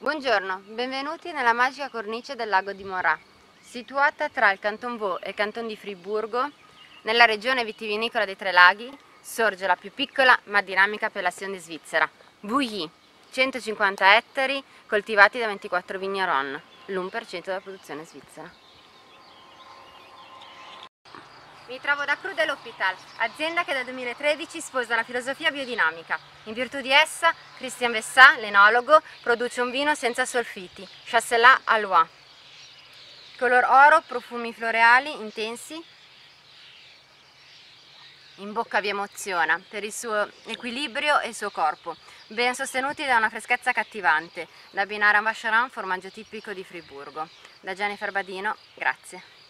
Buongiorno, benvenuti nella magica cornice del lago di Morat. Situata tra il Canton Vaud e il Canton di Friburgo, nella regione vitivinicola dei Tre Laghi, sorge la più piccola ma dinamica appellazione svizzera, Bouilly, 150 ettari coltivati da 24 vigneron, l'1% della produzione svizzera. Mi trovo da Cru dell'Hospital, azienda che dal 2013 sposa la filosofia biodinamica. In virtù di essa, Christian Vessat, l'enologo, produce un vino senza solfiti, Chasselas Alois. Color oro, profumi floreali intensi, in bocca vi emoziona per il suo equilibrio e il suo corpo, ben sostenuti da una freschezza cattivante, da abbinare a Vacherin, formaggio tipico di Friburgo. Da Jennifer Badino, grazie.